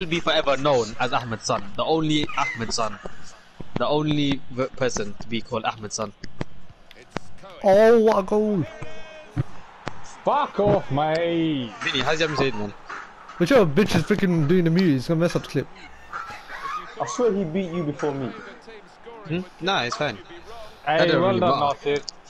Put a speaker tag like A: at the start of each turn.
A: will be forever known as Ahmed's son. The only Ahmed's son. The only person to be called Ahmed's son.
B: Oh, what a goal!
C: Fuck off, mate.
A: Vinny, how's your saying, man?
B: Which Whichever bitch is freaking doing the music? he's gonna mess up the clip.
D: I swear he beat you before me.
A: Hmm? Nah, it's fine.
C: Hey, well
A: really
C: done,